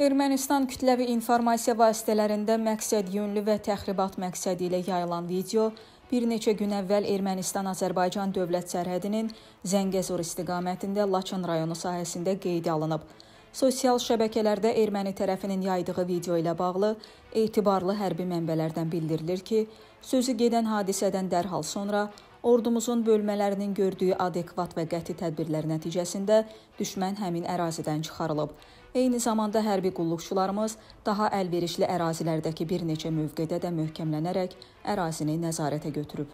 Ermənistan kütləvi informasiya vasitələrində məqsəd yönlü və təxribat məqsədi ilə yayılan video bir neçə gün əvvəl Ermənistan-Azərbaycan dövlət sərhədinin Zəngəzur istiqamətində Laçın rayonu sahəsində qeydə alınıb. Sosial şəbəkələrdə erməni tərəfinin yaydığı video ilə bağlı etibarlı hərbi mənbələrdən bildirilir ki, sözü gedən hadisədən dərhal sonra ordumuzun bölmələrinin gördüyü adekvat və qəti tədbirlər nəticəsində düşmən həmin ərazidən çıxarılıb. Eyni zamanda hərbi qulluqçularımız daha əlverişli ərazilərdəki bir neçə mövqedə də möhkəmlənərək ərazini nəzarətə götürüb.